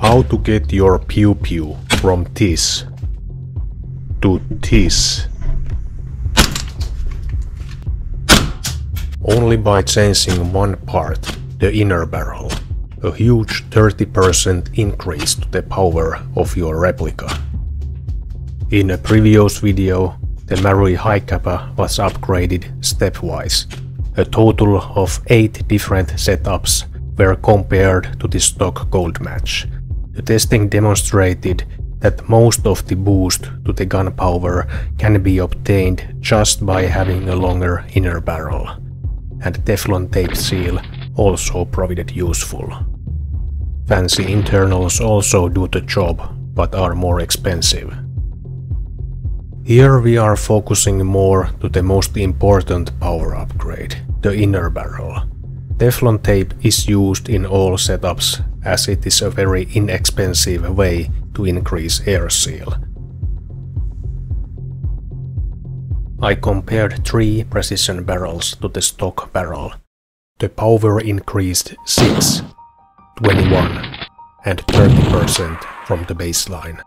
How to get your pew pew from this to this. Only by changing one part, the inner barrel. A huge 30% increase to the power of your replica. In a previous video, the Marui Hi-Capa was upgraded stepwise. A total of 8 different setups were compared to the stock gold match. The testing demonstrated that most of the boost to the gunpowder can be obtained just by having a longer inner barrel, and Teflon tape seal also provided useful. Fancy internals also do the job, but are more expensive. Here we are focusing more to the most important power upgrade, the inner barrel. Teflon tape is used in all setups as it is a very inexpensive way to increase air seal. I compared three precision barrels to the stock barrel. The power increased 6, 21 and 30% from the baseline.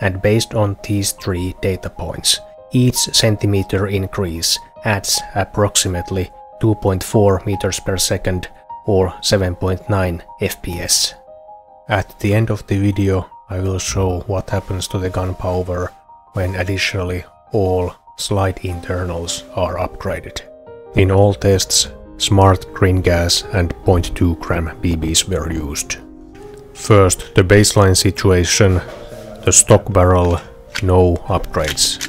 And based on these three data points, each centimeter increase adds approximately 2.4 meters per second or 7.9 fps. At the end of the video I will show what happens to the gunpowder when additionally all slide internals are upgraded. In all tests, smart green gas and 0.2 gram BBs were used. First, the baseline situation, the stock barrel, no upgrades.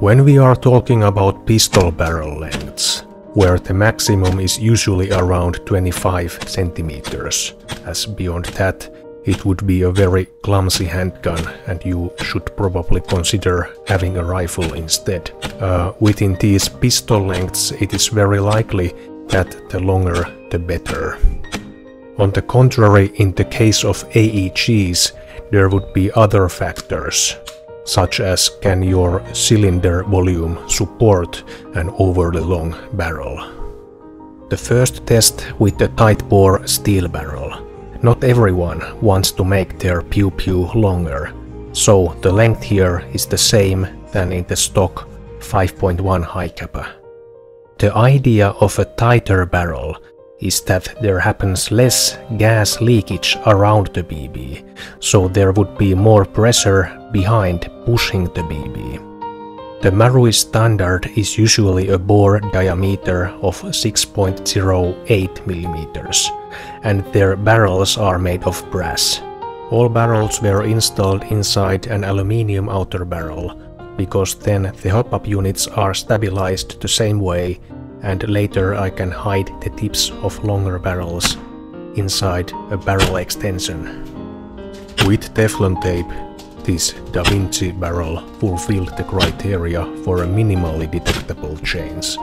When we are talking about pistol barrel lengths, where the maximum is usually around 25 centimeters, as beyond that it would be a very clumsy handgun and you should probably consider having a rifle instead. Uh, within these pistol lengths it is very likely that the longer the better. On the contrary, in the case of AEGs, there would be other factors, such as can your cylinder volume support an overly long barrel. The first test with the tight bore steel barrel. Not everyone wants to make their pew pew longer, so the length here is the same than in the stock 5.1 Hi-Capa. The idea of a tighter barrel is that there happens less gas leakage around the BB, so there would be more pressure behind pushing the BB. The Marui standard is usually a bore diameter of 6.08 mm, and their barrels are made of brass. All barrels were installed inside an aluminium outer barrel, because then the hop-up units are stabilized the same way and later I can hide the tips of longer barrels inside a barrel extension. With Teflon tape, this Da Vinci barrel fulfilled the criteria for a minimally detectable change.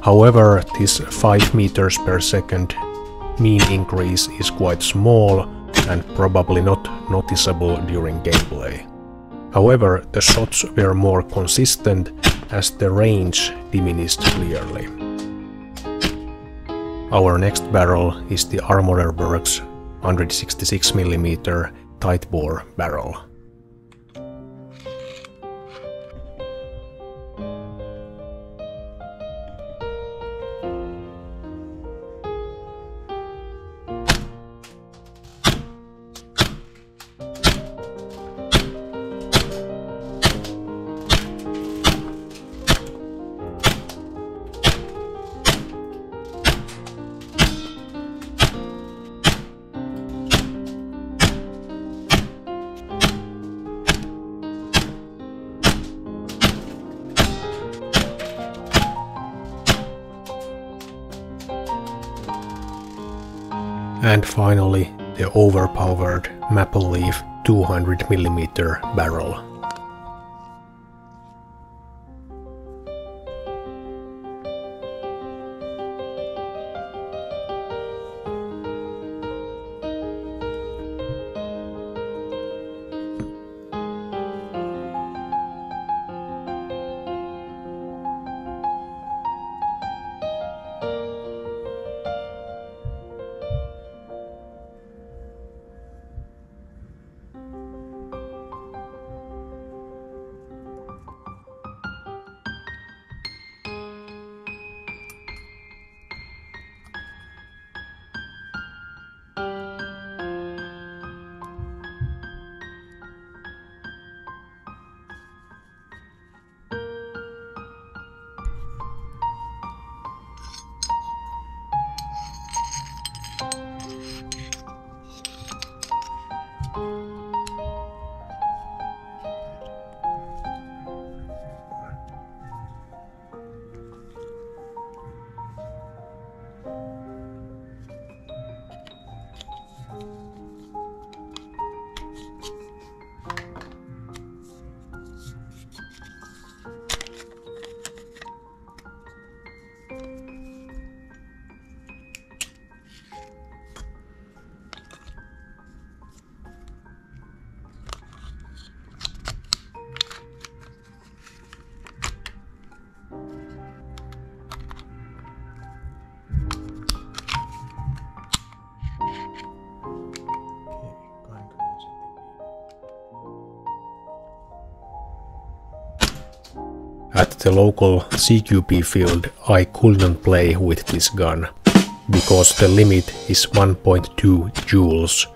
However, this 5 meters per second mean increase is quite small and probably not noticeable during gameplay. However, the shots were more consistent as the range diminished clearly. Our next barrel is the Armorer Works 166mm tight bore barrel. And finally, the overpowered Maple Leaf 200mm barrel. At the local CQB field I couldn't play with this gun, because the limit is 1.2 joules,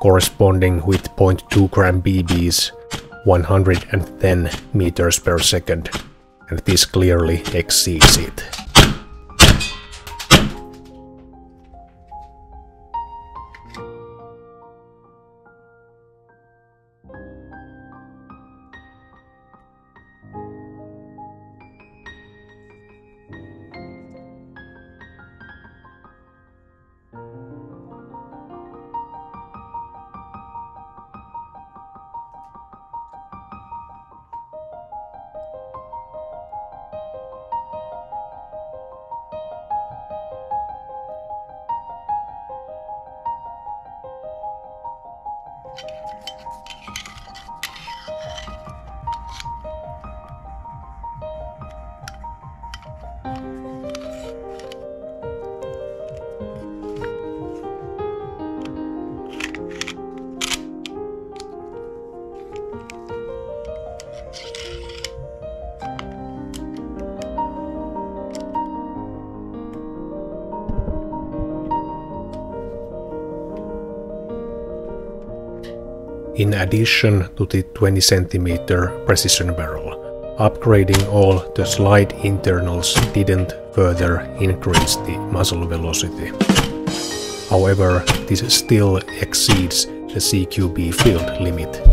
corresponding with 0.2 gram BBs, 110 meters per second, and this clearly exceeds it. In addition to the 20 cm precision barrel. Upgrading all the slide internals didn't further increase the muzzle velocity. However, this still exceeds the CQB field limit